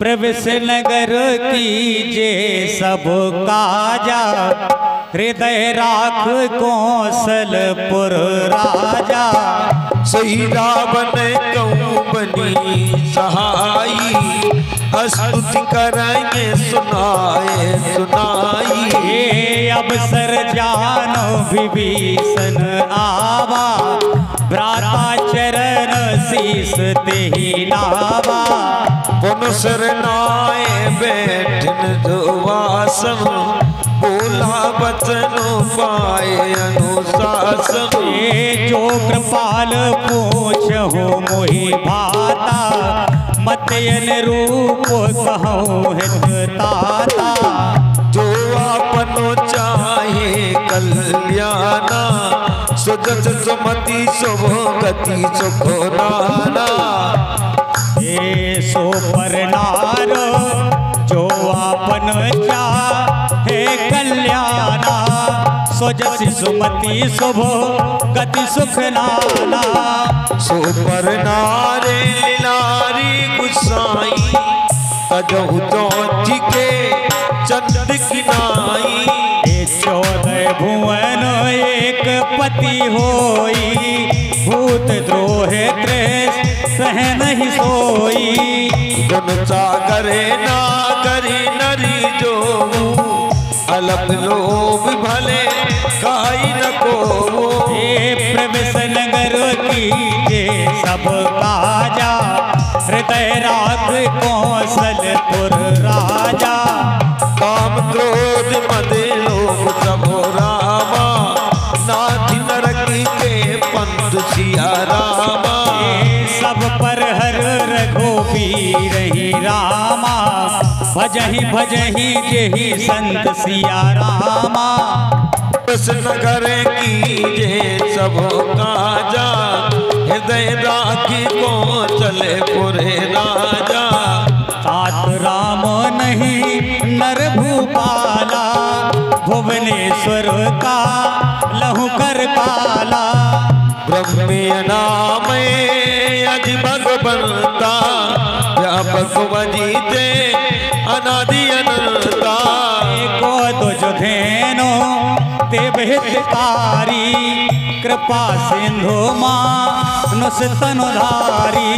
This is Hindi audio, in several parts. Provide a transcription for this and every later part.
प्रवेश नगर कीजे सब काजा। हृदय राख कौशलपुर राजा। सही रावण कहूँ बनी सहाई स्तुति करेंगे सुनाए सुनाई। अवसर जानो विभीषण आवा भ्राता चरण शीस तेहि लावा पुन शरणाए बैठन दुवासन बोला बचन पाए अनुशासन। जो कृपाल पूछ हो मोहि भाता मतयन रूप कहूँ हित ताता। सुजस सुमति शुभ गति सुख नाना। हे सो पर नार जो आपन चाहे कल्याणा। सो जसि सुमति शुभ गति सुख नाना। सो पर नारे नारी गुसाई तजहु चौथी के चंद किनाई ये द्रोह त्रेस सह नहीं सोई गुण सागरे नागरी नरी जो अलग लोभ भले काई न को ये प्रवेश नगर कीजे सब काजा हृदय राख कौशलपुर राजा। भजही भजही जेहि संत सिया रामा नगर की जे। सब काजा हृदय राखी को चले पुरे राजा। तात राम नहीं नर भूपाला। भुवनेश्वर का लहु कर पाला। ब्रह्म नाम अज भगवंता व्यापक वजीते धेनो कृपा सिंधु मानुष तनुधारी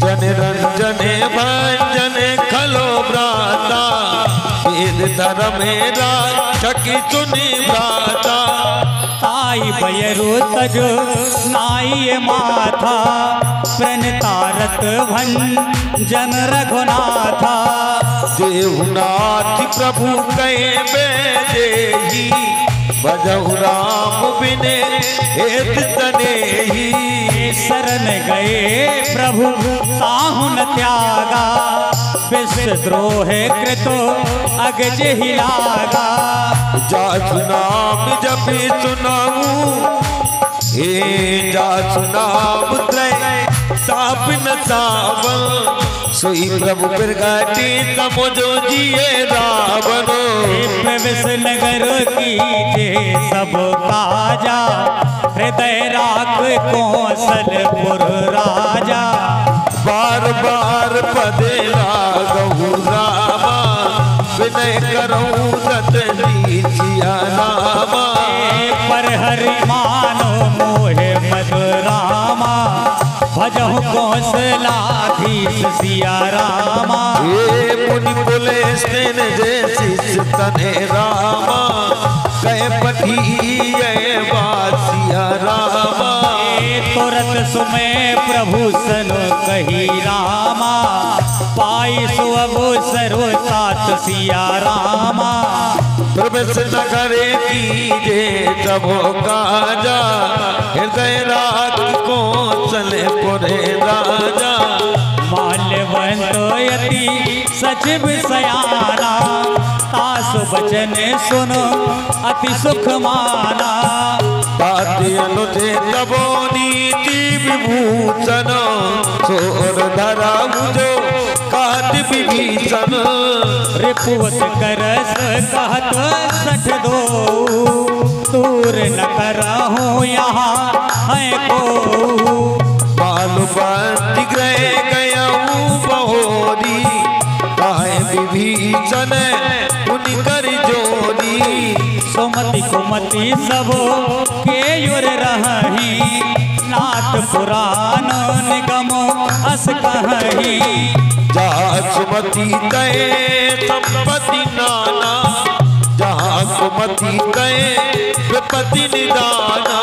जन रंजन भंजन खलो भ्राता। वेद धर्मेरा छकी सुनी भ्राता। बयरु तज नाई माथा प्रणतारत भन जन रघुनाथा। देवनाथ प्रभु कहे बेदेही बजहु राम बिने हेत तने ही। शरण गए प्रभु ताहु न त्यागा। विश्व द्रोह कृतो अगज ही लागा। जा सुनाम जब सुनाऊ हे जा सुनाम त्रय ताप न सावन। सोई प्रभु प्रगति समझो जिए रावण। प्रवेश नगर कीजे सब काजा हृदय राख कौशलपुर राजा। बार बार पदे रागहु रामा विनय करऊँ रतनी जिया नामा पर हरि मानो मोहे मद रामा भजहु कौशलाधीश सिया रामा हे मुनि स्तेन जैसी तने रामा कह पठी बासिया रामा तुरत सुमे प्रभु सन कही रामा। पाई सुअबु सर्वतात सिया रामा। प्रवेश नगरे कीजे सबो काजा हृदय राख को चले पुरे राजा। माल्यवंत यति सचिव सयाना तासु बचन सुनो अति सुख माना। अनुजे तबो नीति विभूषण। सोर धरा मुझो विभीषण रिपुवत करस कहत सठ दो। दूर न यहाँ है को। बालु बंद ग्रह गया बहोरी विभीषण उनकर जोरी सुमति कुमति सब के युर रही। नाथ पुराण निगम अस कही। जहाँ सुमति गए संपत्ति नाना। जहाँ सुमति गए विपति निदाना।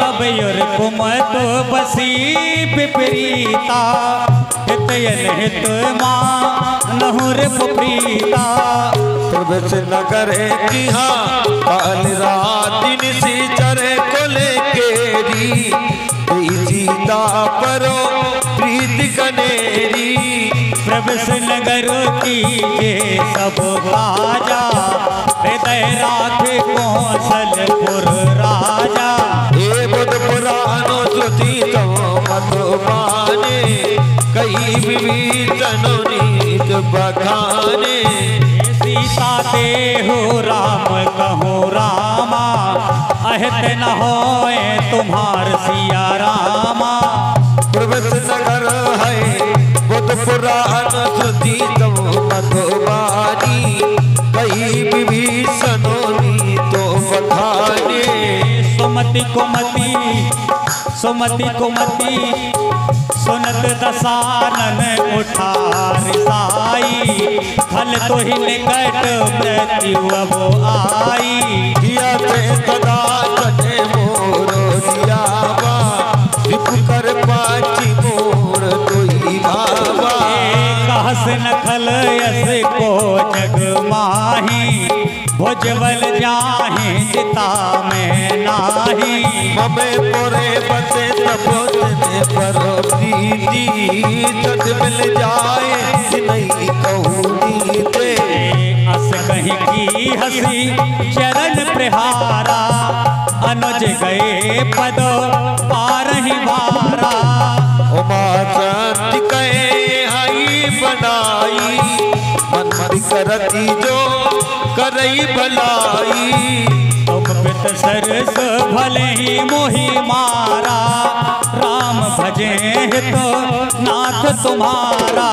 तब युर कुमत बसी विपरीता। हित माँ नहुर प्रीता प्रवेश नगर की हाँ काल रात दिन से चरे को सीता परो प्रीति कनेरी प्रभस नगर की सब राजा हृदय राख कौशलपुर राजा। हे बुध पुराण श्रुति तो मत माने कई विभीषण नीत बखाने सीता ते हो राम कहो रामा अहित न होए तुम्हार सिया रामा। प्रवेश नगर है बुध पुराण तो मत कई बखाने सुमति सुमति सुनत दसानन उठार साई। फल तो ही निकट मृत्यु अब आई भुजबल जाहे चिता में नाही। ममे पोरे बसे तपोतने पर प्रीति सद मिल जाए नहीं कहूनी ते अस कहीं की हँसी चरण प्रहारा। अनुज गए पद पारही बारा उमा कहे हई बनाई मन मत करती जो करई भलाई। तुम पित सरस भले ही मोही मारा। राम भजे तो नाथ तुम्हारा।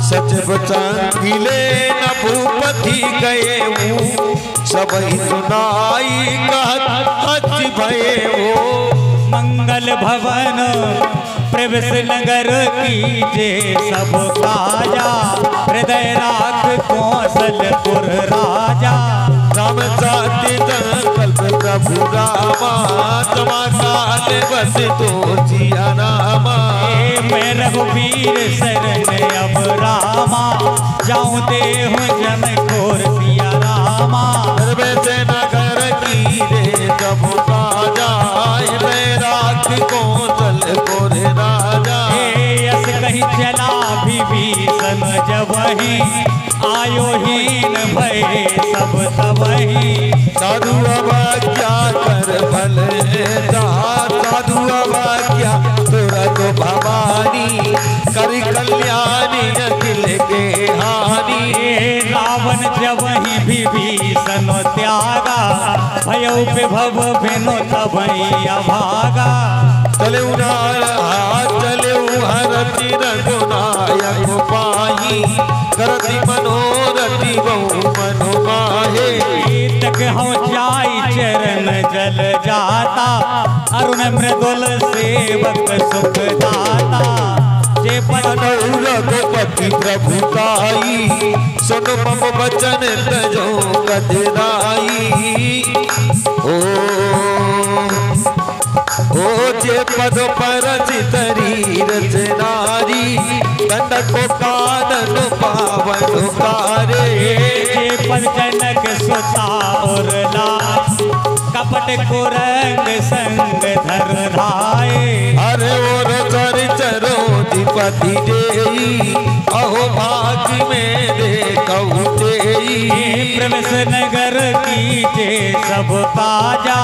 सच बचन गिले न भूपति गए हूँ। सब सुनाई कहत हज भये हो। मंगल भवन प्रवेश नगर की जे सब काजा हृदय राख कौशलपुर राजा। राम साथी संकल्प प्रभु रामा। बस तो जिया हे मैं रघुवीर शरण अब रामा। जाऊँ देहु जन सिया रामा। कही चला विभीषण जबहि आयो हीन भय सब तबहि साधु बाबा क्या कर भल साधु बाबा क्या तोरा तो भवानी कर कल्याणी अखिल के हानि। हे रावण जबहि विभीषण त्यागा भयो विभव बिनु तबहि अभागा। चले उनार हरति रघुनायक पाही करति मनोरति बहु मनो माहे तक हम जाई चरण जल जाता अरुण मृदुल सेवक सुख दाता। जे पद रघुपति प्रभुताई सुन मम वचन तजो कदराई ओ ओ जे पद पर चितरी रचनारी दंड को कानन पावन कारे जे पद जनक सुता और लाज कपट कुरंग संग धर धाये अरे और चर चरोधिपति देई प्रवेश नगर की जे सब काजा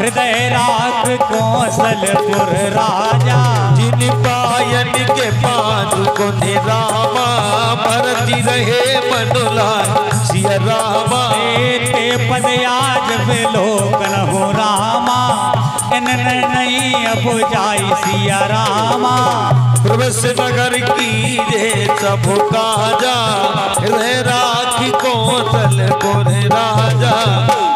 हृदय राख कौशलपुर राजा। जिन पायन के पान को रामा, भरती रहे मनुला। सिया रामा। ते पद आज विलोकन हो रामा। इन नहीं अब जाई सिया रामा। प्रवेश नगर की रे सबका जा रे राखी को चल को रे राजा।